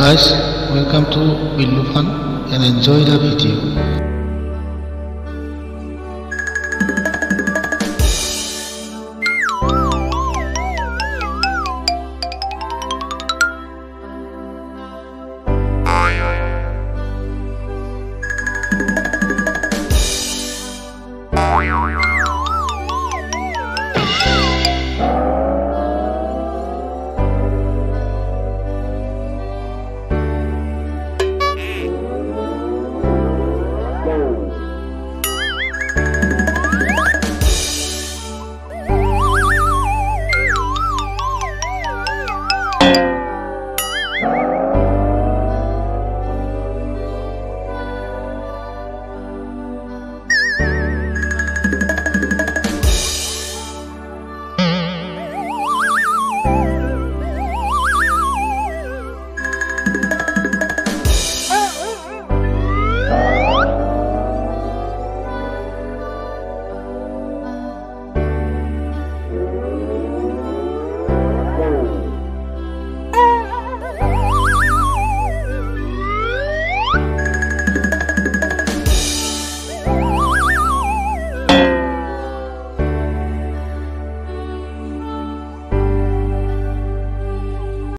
Guys, welcome to Billu and enjoy the video.